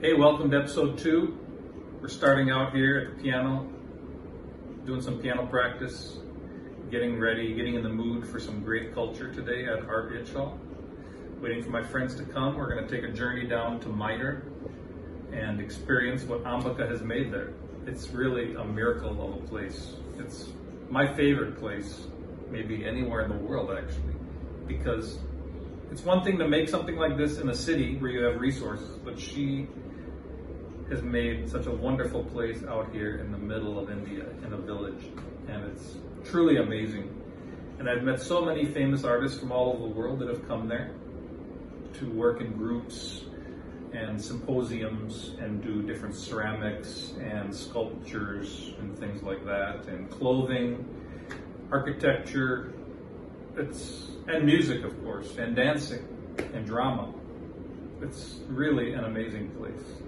Hey, welcome to episode two. We're starting out here at the piano, doing some piano practice, getting ready, getting in the mood for some great culture today at Art Ichol. Waiting for my friends to come. We're going to take a journey down to Maihar and experience what Ambica has made there. It's really a miracle of a place. It's my favorite place, maybe anywhere in the world actually, because it's one thing to make something like this in a city where you have resources, but she has made such a wonderful place out here in the middle of India, in a village, and it's truly amazing. And I've met so many famous artists from all over the world that have come there to work in groups and symposiums and do different ceramics and sculptures and things like that, and clothing, architecture, it's and music, of course, and dancing and drama. It's really an amazing place.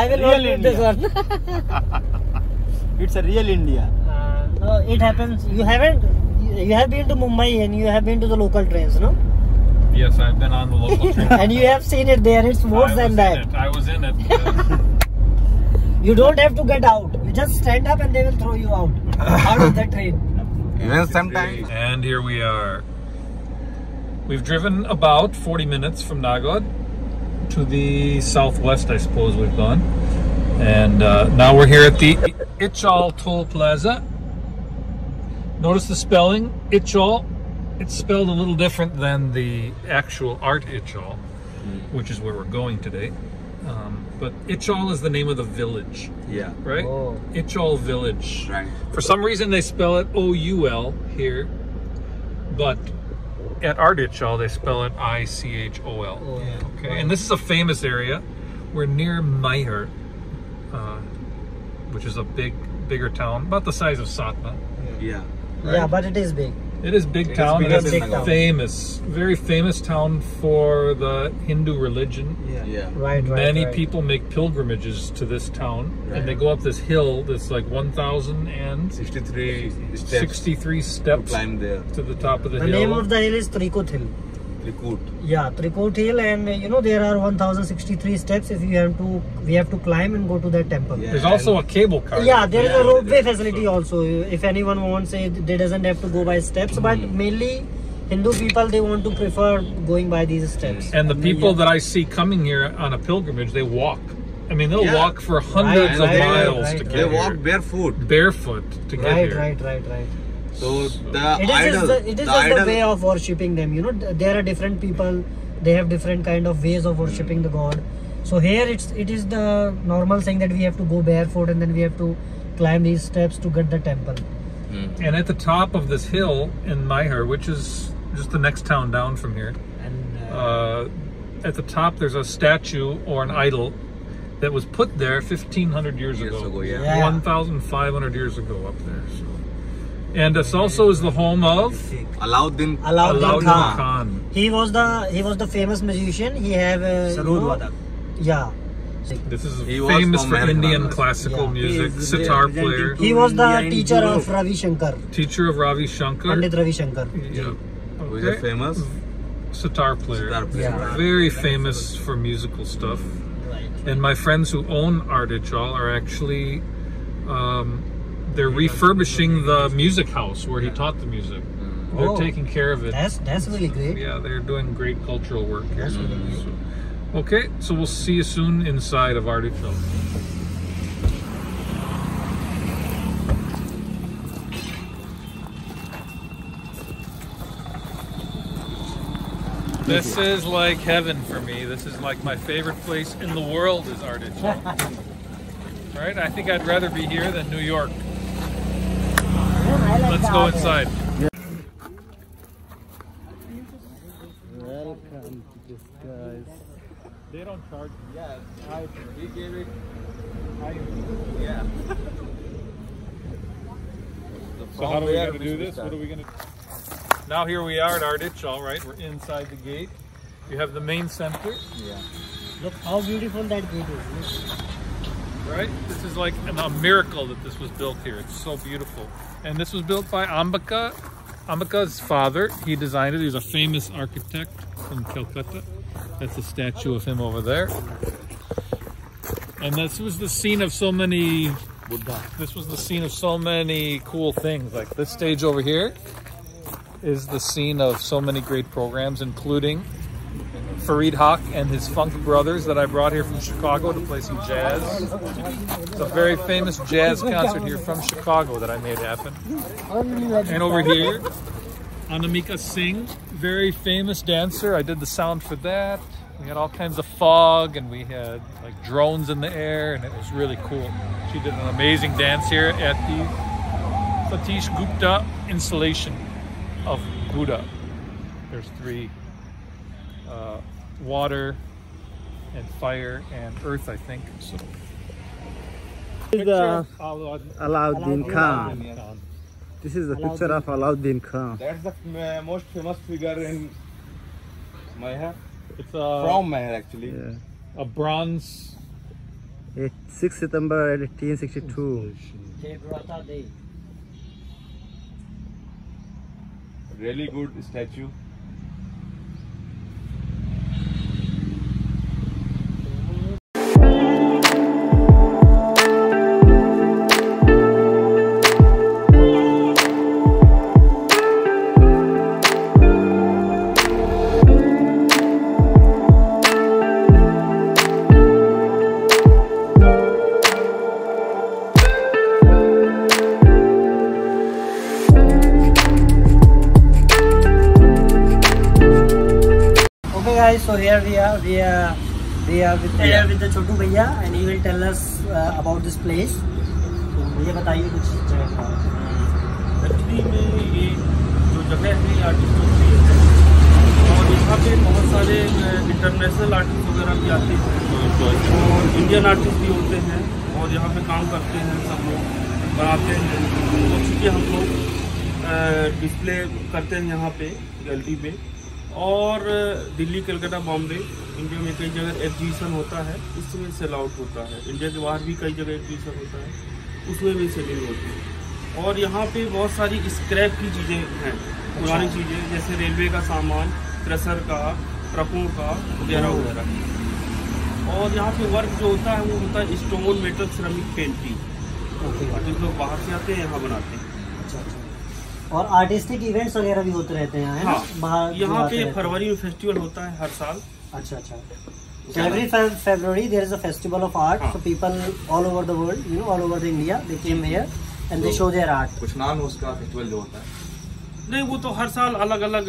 I will not Real do this one. It's a real India. uh, no, it happens. You haven't. You you have been to Mumbai and you have been to the local trains, no? Yes, I've been on the local train. and you have seen it there. It's I worse was than that. it. I was in it. You don't have to get out. You just stand up and they will throw you out out of the train. Even sometimes And here we are. We've driven about 40 minutes from Nagod to the southwest, I suppose we've gone. And uh, now we're here at the Ichal Toll Plaza. Notice the spelling, Ichal. It's spelled a little different than the actual Art Ichol, which is where we're going today. Um, but Ichal is the name of the village, yeah right? Oh. Ichal Village. right For some reason, they spell it O U L here, but at Art Ichol, they spell it I C H O L. Oh, yeah. Okay, and this is a famous area. We're near Maihar, uh, which is a big, bigger town, about the size of Satna. yeah Yeah, but it is big. It is big It is town, bigger it's than Nagaland. famous, very famous town for the Hindu religion. yeah Right, right. Many right. people make pilgrimages to this town, Right. and they go up this hill that's like 1,063 63 steps to steps climb there to the top of the, The hill. The name of the hill is Trikut Hill. Trikut Yeah, Trikut Hill, and uh, you know there are 1,063 steps. If you have to, we have to climb and go to that temple. Yeah. There's also a cable car. Yeah, there is Yeah, a ropeway there's facility also. If anyone wants it, they doesn't have to go by steps. But Mm. mainly, Hindu people they want to prefer going by these steps. And the people yeah. that I see coming here on a pilgrimage, they walk. I mean, they'll Yeah. walk for hundreds Right, of right, miles right, to right. get they here. walk barefoot barefoot to get Right, here. right, right, right. So the It is idol just the, it is the just idol the way of worshipping them. You know, there are different people. They have different kind of ways of worshipping the god. So here it's it is the normal thing that we have to go barefoot and then we have to climb these steps to get the temple. Hmm. And at the top of this hill in Maihar, which is just the next town down from here, And uh, uh, at the top there's a statue or an idol that was put there 1500 years, Years ago. ago, yeah. Yeah. 1500 years ago up there. So. And this also is the home of Alauddin Alauddin Alauddin Khan. Khan. He was the he was the famous magician. He have uh, you know, Yeah. This is He famous for America, Indian right? classical Yeah. music, is sitar representing player, He was the India in teacher of Ravi Shankar, teacher of Ravi Shankar. Pandit Ravi Shankar. Yeah. who is a famous Sitar player. sitar player Yeah. Very famous for musical stuff. And my friends who own Art Ichol are actually um, they're refurbishing the music house where he taught the music. They're Oh. taking care of it. That's that's really great. Yeah, they're doing great cultural work here. That's really great. So- okay, so we'll see you soon inside of Art Ichol. This is like heaven for me. This is like my favorite place in the world is Art Ichol. right? I think I'd rather be here than New York. Let's go inside. Welcome to this guys. They don't charge. Yeah, I he gave it. I yeah. so how do we, we have to do this? What are we gonna? do? Now here we are at Arditch. All right, we're inside the gate. You have the main center. Yeah. Look how beautiful that gate is. Look right? This is like a miracle that this was built here. It's so beautiful. And this was built by Ambica. Ambica's father, he designed it. He's a famous architect from Calcutta. That's a statue of him over there. And this was the scene of so many this was the scene of so many cool things. Like this stage over here is the scene of so many great programs, including Fareed Haque and his Funk Brothers that I brought here from Chicago to play some jazz. It's a very famous jazz concert here from Chicago that I made happen. And over here, Anamika Singh, very famous dancer. I did the sound for that. We had all kinds of fog and we had like drones in the air and it was really cool. She did an amazing dance here at the Satish Gupta installation of Buddha. There's three uh, water and fire and earth, I think. So, This is the Alauddin Alauddin Khan. Khan. This is the picture of Alauddin Khan. That's the uh, most famous figure in Maihar. It's a, From Maihar, actually. Yeah. a bronze Eight- 6 September 1862. Really good statue. We are. We are we with, the Chotu Bhaiya and he will tell us uh, about this place. So भैया बताइए कुछ जगह के। Actually में ये जो जगह है आर्टिस्टों की है और यहाँ पे बहुत सारे इंटरनेशनल आर्टिस्ट वगैरह भी आते हैं और इंडियन आर्टिस्ट भी होते हैं और यहाँ पे काम करते हैं सब लोग बनाते हैं तो चीज़ें हम लोग डिस्प्ले करते हैं यहाँ पे गैलरी पे और दिल्ली कलकत्ता बॉम्बे इंडिया में कई जगह एग्जीबिशन होता है उसमें सेल आउट होता है। इंडिया के बाहर भी कई जगह एग्जीबिशन होता है उसमें भी सेलिंग होती है। और यहाँ पे बहुत सारी स्क्रैप की चीज़ें हैं पुरानी चीज़ें जैसे रेलवे का सामान क्रशर का ट्रकों का वगैरह वगैरह। और यहाँ पे वर्क जो होता है वो होता है stone metal ceramic painting artist लोग बाहर से आते हैं यहाँ बनाते हैं। अच्छा अच्छा। और आर्टिस्टिक इवेंट्स वगैरह भी होते रहते हैं हाँ बाहर यहाँ पे फरवरी में फेस्टिवल होता है हर साल। अच्छा अच्छा So every Feb- February there is a festival of art. हाँ. So people all over the world, you know, all over the India, they came here and they show their art. कुछ नाम है उसका फेस्टिवल जो होता है नहीं वो तो हर साल अलग अलग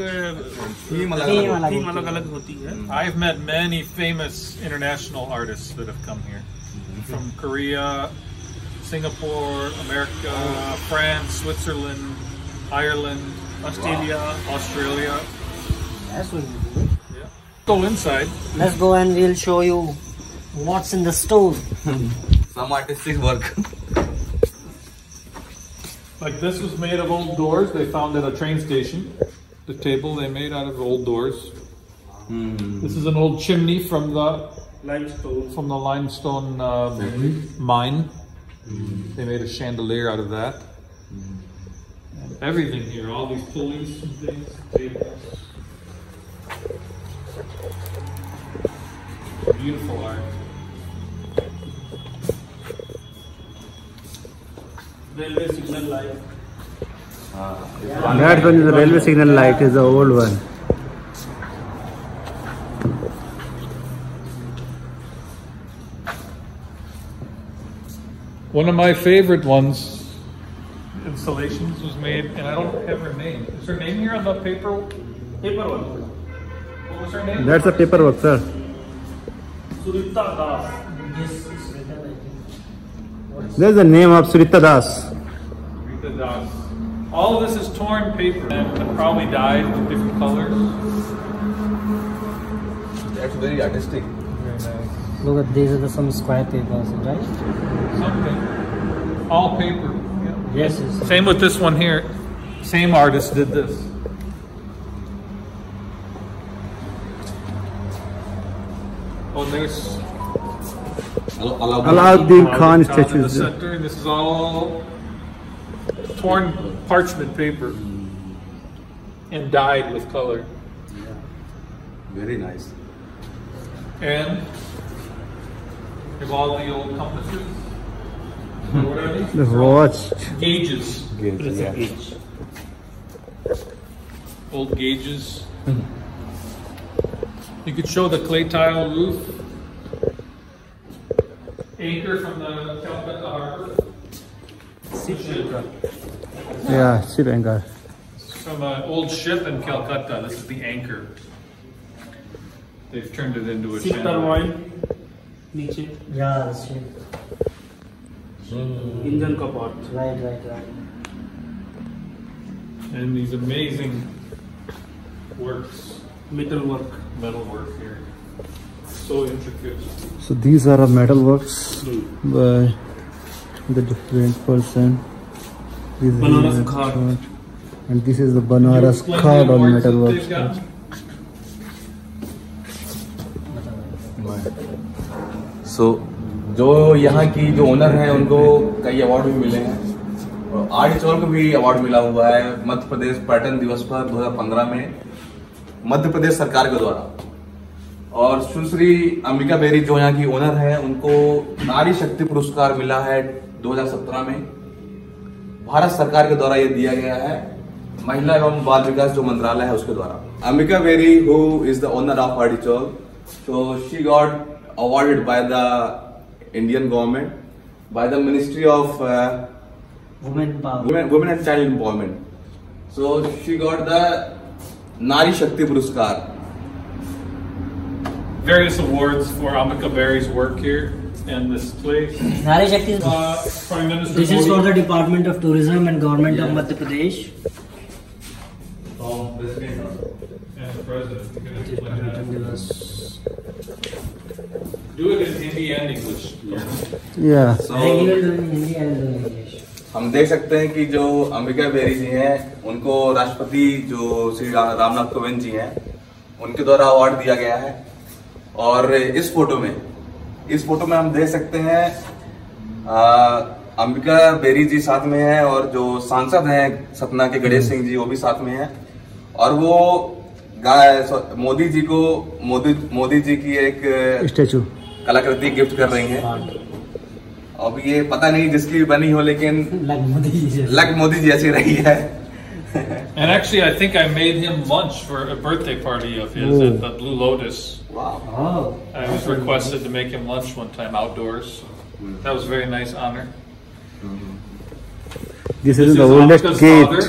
थीम अलग Theme अलग अलग थीम होती अलग है। अलग होती है I've met many famous international artists that have come here from Korea, Singapore, America, France, Switzerland, Ireland, Australia go inside. Let's go and we'll show you what's in the store. Some artistic work. like this was made of old doors they found at a train station. The table they made out of old doors. Mm. This is an old chimney from the limestone from the limestone uh, mine. Mm. They made a chandelier out of that. Mm. everything here, all these pulleys and things, tables. Beautiful art. Railway signal light. Ah, yeah. That one is the railway signal light, is the old one. One of my favorite ones installations was made, and I don't have her name. Is her name here on the paper? Paperwork. What was her name? That's a paperwork, sir. Surita Das. Yes, it's written, There's the name of Surita Das. Surita Das. All this is torn paper and probably dyed in different colors. That's very artistic. Very nice. Look at these are some square tables, right? Something. All paper. Yes. Same with this one here. Same artist did this. There's Alauddin Khan Khan in the center. This is all torn parchment paper and dyed with color. Very nice. And have all the old compasses. What are these? The watch. Gauges. Yeah. Old gauges. Hmm. You could show the clay tile roof. Anchor from the Calcutta Harbor. Yeah, ship anchor. From an old ship in Calcutta. This is the anchor. They've turned it into a sick channel. Turbine नीचे Yeah, the shape. Engine का part Right, right, right. And these amazing works, metal work Metal work here. So intricate. So these are a metal works by the different person. This is Banaras the Ghat. chart. And this is the Banaras card on metal works. gotten? जो यहाँ की जो owner हैं उनको कई award भी मिले हैं और आर्ट चौल को भी अवार्ड मिला हुआ है मध्य प्रदेश पर्यटन दिवस पर 2015 में मध्य प्रदेश सरकार के द्वारा। और सुश्री अंबिका बेरी जो यहाँ की ओनर है उनको नारी शक्ति पुरस्कार मिला है 2017 में। भारत सरकार के द्वारा ये दिया गया है। महिला एवं बाल विकास जो मंत्रालय है उसके द्वारा। Ambika Beri who is the owner of Artichoke so she got awarded by the indian government by the ministry of uh, Women power. women, women and child empowerment. So she got the nari shakti puruskar Various awards for Ambica Beri's work here in this place. Nari Shakti is- Uh, Prime Minister This is for the Department of Tourism and Government of Madhya Pradesh. and the president. You can explain that. Do it in Hindi and English. Yeah. so I think he will do in Hindi, I will do in English. हम देख सकते हैं कि जो Ambika berry जी हैं उनको राष्ट्रपति जो श्री रामनाथ कोविंद जी हैं उनके द्वारा अवार्ड दिया गया है। और इस फ़ोटो में इस फ़ोटो में हम देख सकते हैं अंबिका बेरी जी साथ में है और जो सांसद हैं सतना के गणेश सिंह जी वो भी साथ में हैं। और वो मोदी जी को मोदी मोदी जी की एक Statue. कलाकृति गिफ्ट कर रही हैं। अब ये पता नहीं जिसकी बनी हो लेकिन Like Modi ji says. Luck Modi ji ऐसी रही है And actually, I think I made him lunch for a birthday party of his at the Blue Lotus. Oh. I was requested to make him lunch one time outdoors. That was a very nice honor. This This is is the oldest Amika's gate. father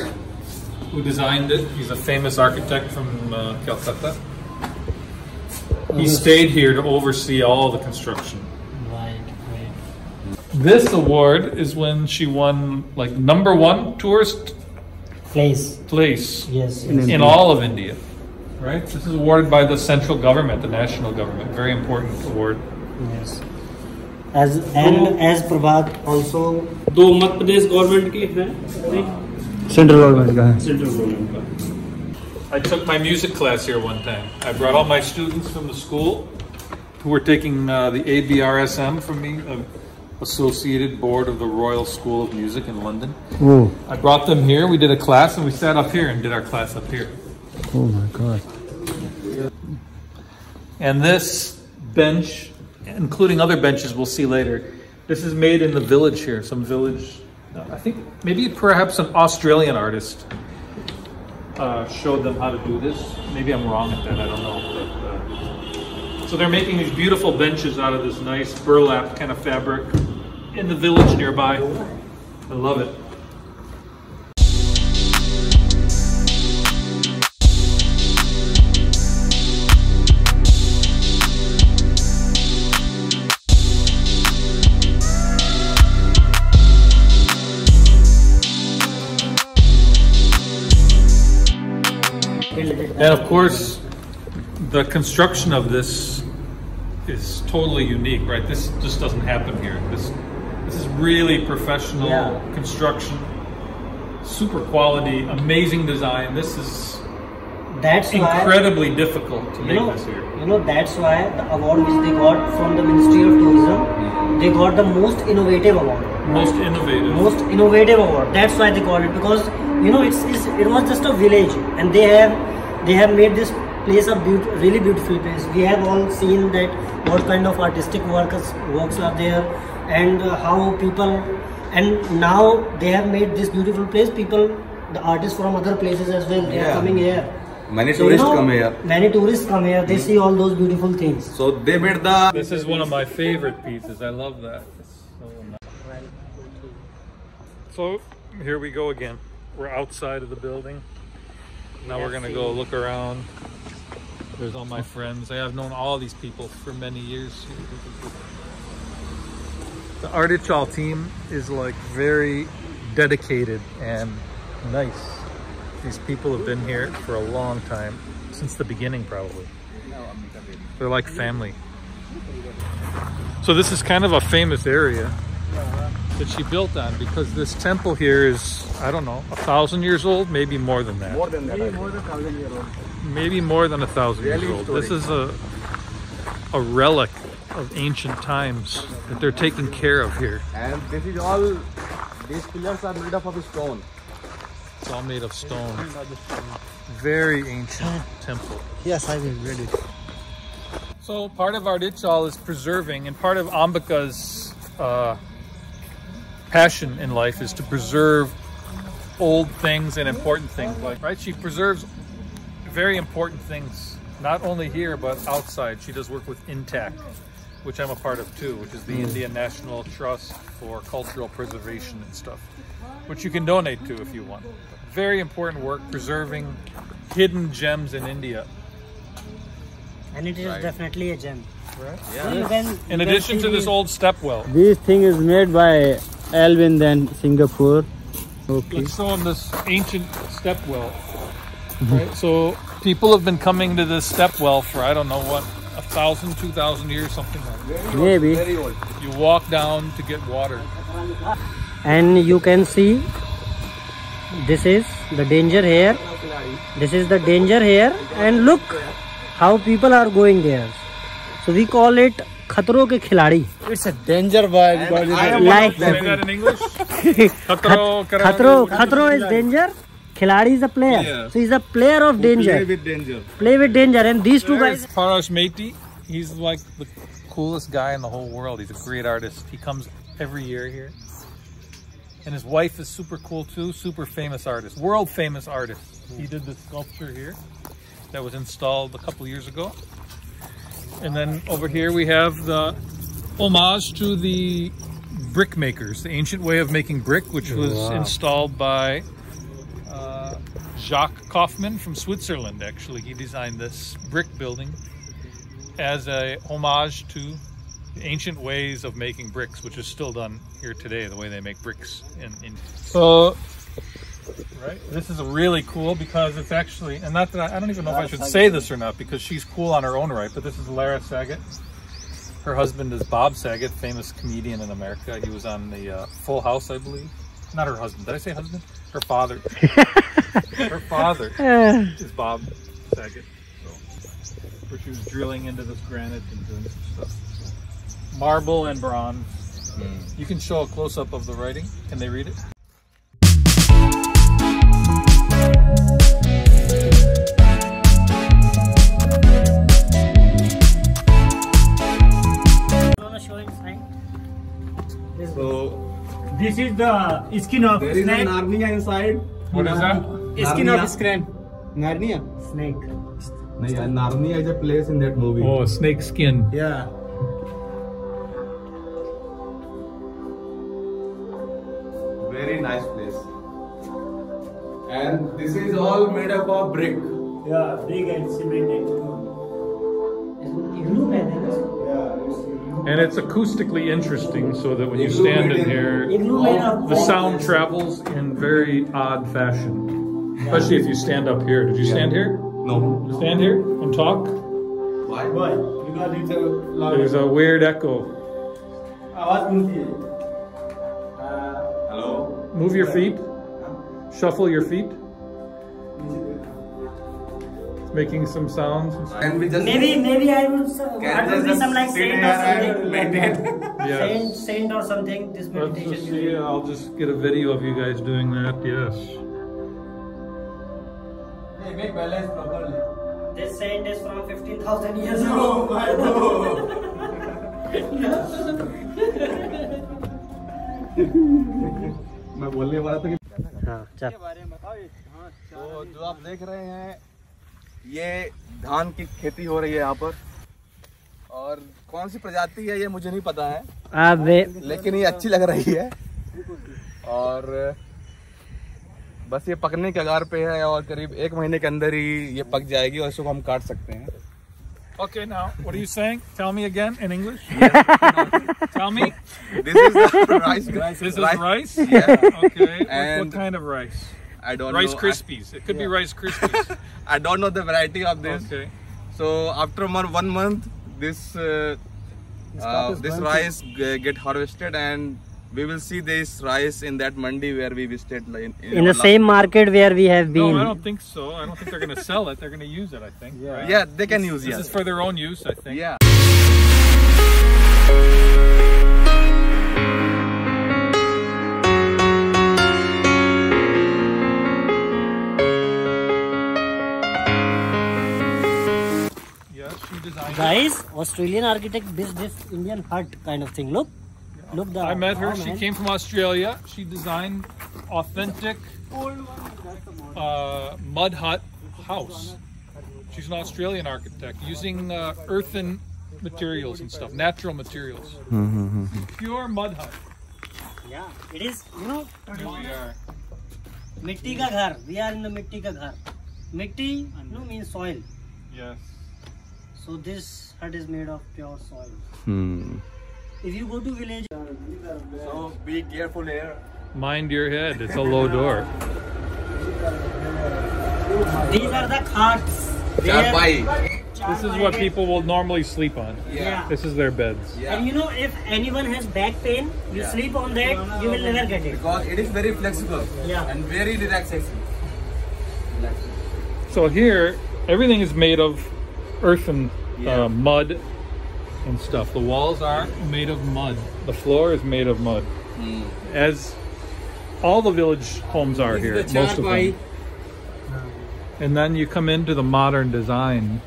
who designed it. He's a famous architect from uh, Calcutta. He stayed here to oversee all the construction. Right, right. This award is when she won like number one tourist Place. place Yes. In yes. in all of India. Right? This is awarded by the central government, the national government. Very important award. yes. As and as Prabhat also दो Madhya Pradesh government के हैं Central government का है. Central government का I took my music class here one time. I brought all my students from the school who were taking uh, the ABRSM from me, uh, Associated Board of the Royal School of Music in London. Oh, I brought them here. We did a class and we sat up here and did our class up here. oh my God. And this bench, including other benches we'll see later, this is made in the village here, some village. I think maybe perhaps an Australian artist uh, showed them how to do this. Maybe I'm wrong at that, I don't know. But, uh, so they're making these beautiful benches out of this nice burlap kind of fabric in the village nearby. I love it. And of course, the construction of this is totally unique, right? This just doesn't happen here. This this is really professional Yeah. construction, super quality, amazing design. This is That's why incredibly difficult to make know, this here. you know that's why the award which they got from the Ministry of Tourism, they got the most innovative award. Most innovative. most innovative award that's why they call it because you know it's, it's it was just a village and they have they have made this place a beaut- really beautiful place we have all seen that what kind of artistic works works are there and uh, how people and now they have made this beautiful place people the artists from other places as well they are coming here Many So, you tourists know, come here. many tourists come here they see all those beautiful things So they made the This is one of my favorite pieces. I love that. It's so nice. So here we go again. We're outside of the building. Now we're gonna go look around. There's all my friends. I have known all these people for many years. The Art Ichol team is like very dedicated and nice. These people have been here for a long time, since the beginning probably. They're like family. So this is kind of a famous area that she built on because this temple here is, I don't know, a thousand years old, maybe more than that. More than that. Maybe more than a thousand years Really old. This is a a relic of ancient times that they're taking care of here. And this is all. These pillars are made up of stone. It's all made of stone. Very ancient temple. yes i will read it So part of Art Ichol is preserving, and part of Ambica's uh, passion in life is to preserve old things and important things. Like right, she preserves very important things, not only here but outside. She does work with INTACH, which I'm a part of too, which is the hmm. Indian National Trust for Cultural Preservation and stuff, which you can donate to if you want. Very important work preserving hidden gems in India. and it is Right. definitely a gem Right. So you can, In you addition to this old step well. This thing is made by Alvin then Singapore. Okay. Let's show them this ancient step well. Mm-hmm. Right? So people have been coming to this step well for I don't know what a thousand, two thousand years, something like that. Maybe. Very old. You walk down to get water. and you can see this is the danger here this is the danger here and look how people are going there so we call it khatro ke khiladi It's a danger boy because I it am like Say khiladi is a player Yeah. so he's a player of danger Play with danger. play with danger and these two guys Paresh Maity. He's like the coolest guy in the whole world. He's a great artist. He comes every year here. And his wife is super cool too, super famous artist, world famous artist. He did the sculpture here that was installed a couple years ago. And then over here we have the homage to the brick makers, the ancient way of making brick, which was installed by Jacques Kaufmann from Switzerland. Actually, he designed this brick building as a homage to the ancient ways of making bricks, which is still done here today, the way they make bricks in, in so right? This is really cool because it's actually and not that I, I don't even know if I should say this or not because she's cool on her own right but this is Lara Saget. Her husband is Bob Saget famous comedian in America. He was on the uh, Full House I believe not her husband. Did I say husband? Her father. Her father. Is Bob Saget. So where she was drilling into this granite and doing some stuff. Marble and bronze. Hmm. You can show a close-up of the writing. Can they read it this is the skin of there snake. is a Narnia inside. what is that skin Narnia. of snake Narnia. snake No, yeah, Narnia is a place in that movie. Oh, snake skin. Yeah. Very nice place. And this is all made up of brick. yeah big and cemented igloo कहते हैं And it's acoustically interesting so that when you stand in here, the sound travels in very odd fashion. Especially if you stand up here. Did you stand here? No. You stand here and talk? Why? Why? You gotta do There's a weird echo. Hello? Move your feet. Shuffle your feet It's making some sounds. Can we just Maybe, maybe I would. Uh, Can what we would be just some like sit saint here or something? and meditate? Yes. Saint, saint or something. This Let's meditation. just you see. do. I'll just get a video of you guys doing that. Yes. Hey, make balance properly. This saint is from 15,000 years ago. Oh my god. मैं बोलने वाला था कि हाँ, चल। तो जो आप देख रहे हैं ये धान की खेती हो रही है यहाँ पर। और कौन सी प्रजाति है ये मुझे नहीं पता है। आगे। लेकिन ये अच्छी लग रही है। और बस ये पकने के आगार पे है और करीब एक महीने के अंदर ही ये पक जाएगी और इसको हम काट सकते हैं। Okay now what are you saying tell me again in English tell me this is the rice this is rice okay and what kind of rice I don't Rice know. Krispies. It could be Rice Krispies. I, I don't know the variety of this. Okay. So after one, one month, this uh, uh, this rice g- get harvested and we will see this rice in that mandi where we visited. like, In, in the our same market where we have been. No, been. I don't think so. I don't think they're going to sell it. They're going to use it. I think. Yeah. right? Yeah, they can use it. This yeah. is for their own use. I think. Yeah. Guys, Australian architect built this Indian hut kind of thing. Look, yeah. look. The, I met her. Oh, she man. came from Australia. She designed authentic uh, mud hut house. She's an Australian architect using uh, earthen materials and stuff, natural materials. Pure mud hut. Yeah, it is, you know, we are. mitti ka ghar. We are in the mitti ka ghar. Mitti no, means soil. Yes. So this hut is made of pure soil. Hmm. If you go to village, So be careful here. Mind your head. It's a low door. these are the carts. This is what people will normally sleep on. Yeah. This is their beds. Yeah. And you know, if anyone has back pain, you Yeah. sleep on that, you will never get it. Because it is very flexible Yeah. and very relaxing. So here, everything is made of earthen Yeah. uh, mud and stuff. The walls are made of mud. The floor is made of mud. As all the village homes are here, most of them. And then you come into the modern design,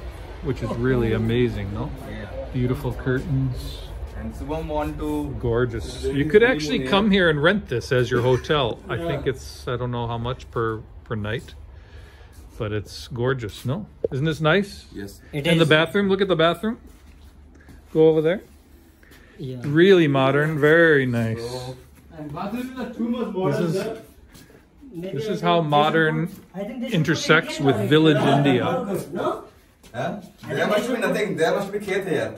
which is really amazing, no? Yeah. Beautiful curtains, And Subham want to gorgeous. You could actually come here and rent this as your hotel. I think it's I don't know how much per per night, but it's gorgeous. No, isn't this nice? yes. It And the bathroom. Look at the bathroom. Go over there. Yeah. Really modern. Very nice. And bathroom is uh, too much This is this is how modern I think they should intersects with village. India. No? Huh? There must be nothing. There must be khet here.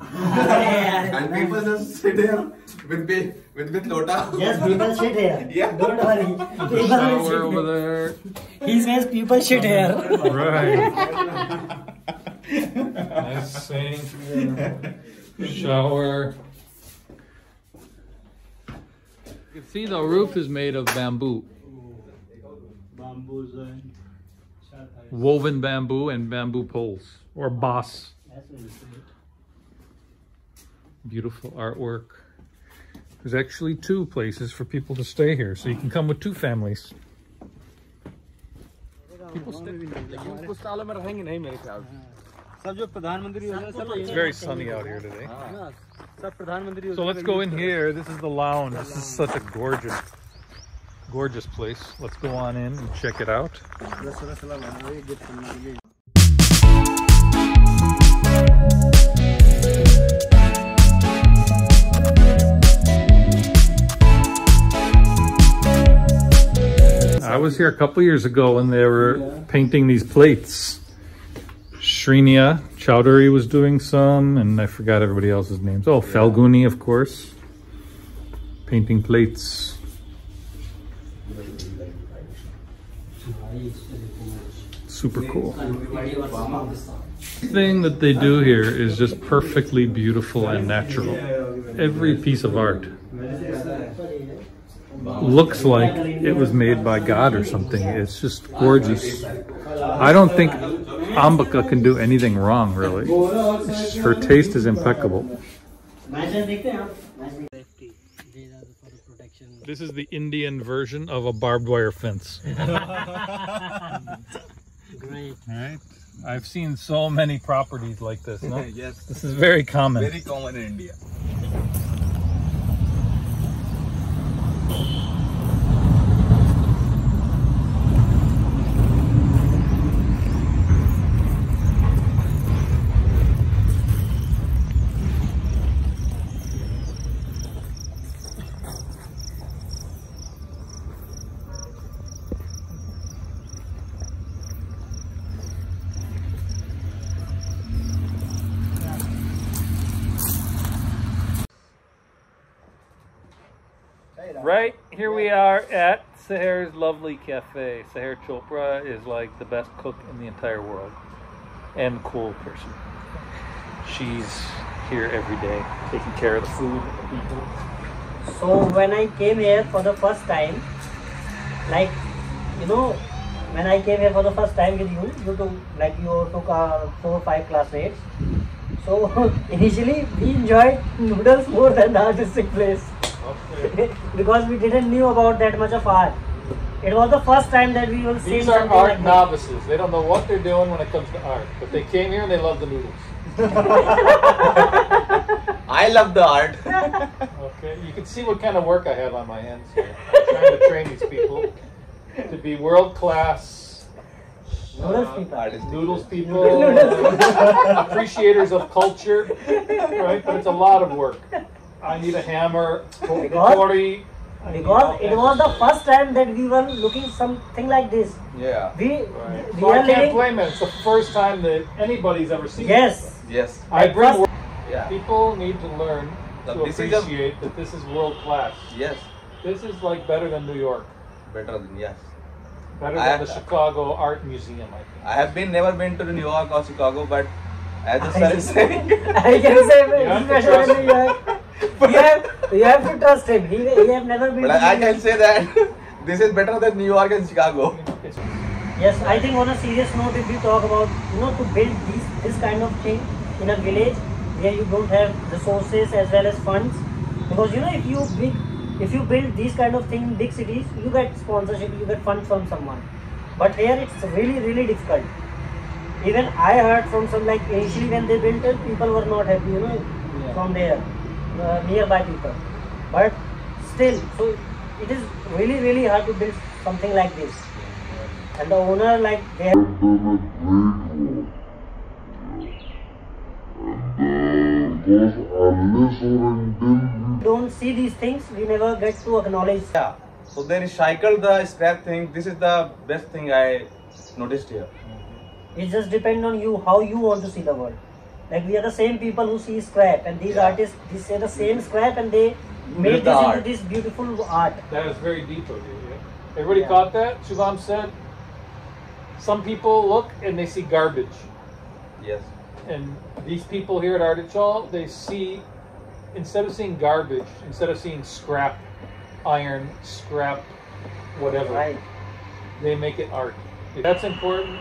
Yeah. And people just sit here with be- with with lota. Yes, people shit here. Yeah. Don't worry. People will shower over there. He says people shit here. Right. nice sink. Shower. You can see the roof is made of bamboo. Bamboos Woven bamboo and bamboo poles. Or boss beautiful artwork. There's actually two places for people to stay here, so you can come with two families. It's very sunny out here today. So let's go in here. This is the lounge. This is such a gorgeous, gorgeous place. Let's go on in and check it out. Was here a couple years ago when they were painting these plates. Shriniya Chowdhury was doing some, and I forgot everybody else's names. Oh, Falguni, of course. Painting plates. super cool. Thing that they do here is just perfectly beautiful and natural. Every piece of art looks like it was made by God or something. It's just gorgeous. I don't think Ambica can do anything wrong, really. Her taste is impeccable. This is the Indian version of a barbed wire fence. Great. Right? I've seen so many properties like this. No? yes. This is very common. Very common in India. Oh. Right here we are at Sahar's lovely cafe. Sahar Chopra is like the best cook in the entire world and cool person. She's here every day taking care of the food and the people. So when I came here for the first time, like you know, when I came here for the first time with you, you took like you took uh, four or five classmates. So initially we enjoyed noodles more than the artistic place because we didn't knew about that much of art. It was the first time that we will see These are art like this. novices. They don't know what they're doing when it comes to art, but they came here and they love the noodles. I love the art. Okay, you can see what kind of work I have on my hands here. I'm trying to train these people to be world class Noodles people. Noodles people, uh, appreciators of culture, right? But it's a lot of work. I need a hammer, Because- Tori. I need all Because it was the first time that we were looking something like this. Yeah. We Right. we So I can't living. blame it. It's the first time that anybody's ever seen it. Yes. Yes. I bring Yeah. people need to learn The- to this is a- appreciate that this is world class. Yes. This is like better than New York, Better than yes. better I- than the Chicago Art Museum. I think. I have been never been to New York or Chicago, but as the sir is saying, I can say You have to especially trust in New York. You have, you have to trust him. He, he have never been. but I, I can say that this is better than New York and Chicago. Yes, I think on a serious note, if you talk about you know to build these this kind of thing in a village where you don't have resources as well as funds, because you know if you big if you build these kind of thing in big cities, you get sponsorship, you get funds from someone. But here it's really really difficult. Even I heard from some like initially when they built it, people were not happy, you know, from there, uh, nearby people. But still, so it is really really hard to build something like this and the owner like they don't see these things we never get to acknowledge Yeah. So they recycle the scrap thing. This is the best thing I noticed here. It just depends on you how you want to see the world like we are the same people who see scrap and these Yeah. artists they say the same scrap and they Build made the this into this beautiful art that is very deep of you. Yeah? Everybody Yeah. caught that? Shubham said. Some people look and they see garbage, Yes. and these people here at Art Ichol, they see instead of seeing garbage, instead of seeing scrap, iron, scrap, whatever, right they make it art. That's important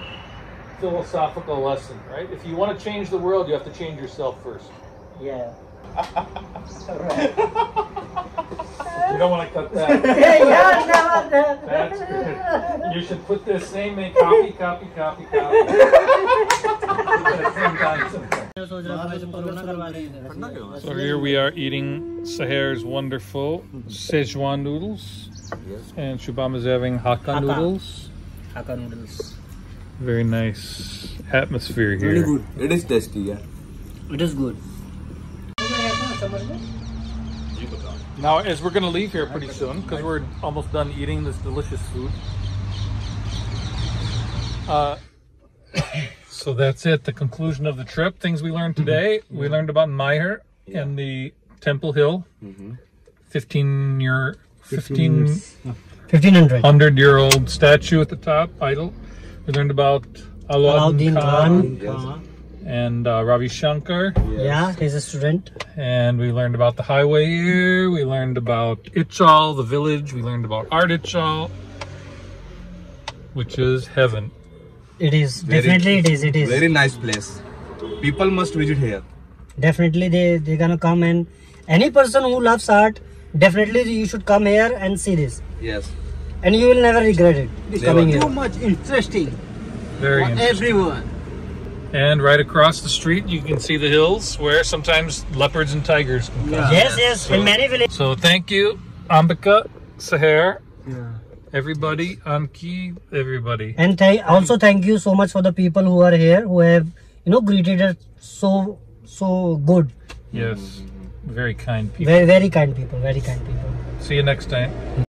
philosophical lesson, right? If you want to change the world, you have to change yourself first. yeah You don't want to cut that. yeah, yeah never, That's good. You should put this same in copy, copy, copy, copy. At the same time, sometimes. So here we are eating Saher's wonderful Szechuan noodles. And Shubham is having Hakka Hakka. noodles. Hakka noodles Very nice atmosphere here. It is tasty, yeah. it is good Now, as we're going to leave here pretty soon, because we're almost done eating this delicious food. Uh, so that's it, the conclusion of the trip. Things we learned today. We learned about Maihar and the Temple Hill, 15 year, 15 1500 hundred year old statue at the top, idol. We learned about Alauddin Alauddin Khan Khan. and uh, Ravi Shankar. Yeah, he's a student. And we learned about the highway here. We learned about Ichol, the village. We learned about Art Ichol, which is heaven. It is Very- definitely it is it is Very nice place. People must visit here. definitely they they're gonna come and any person who loves art definitely you should come here and see this Yes. And you will never regret it coming here. Too much interesting Very for interesting. everyone. And right across the street, you can see the hills where sometimes leopards and tigers can come. Yes, yes, in many villages. So thank you, Ambica, Saher, everybody, Anki, everybody. And th- also thank you so much for the people who are here who have you know greeted us so so good. Yes, very kind people. Very very kind people. Very kind people. See you next time.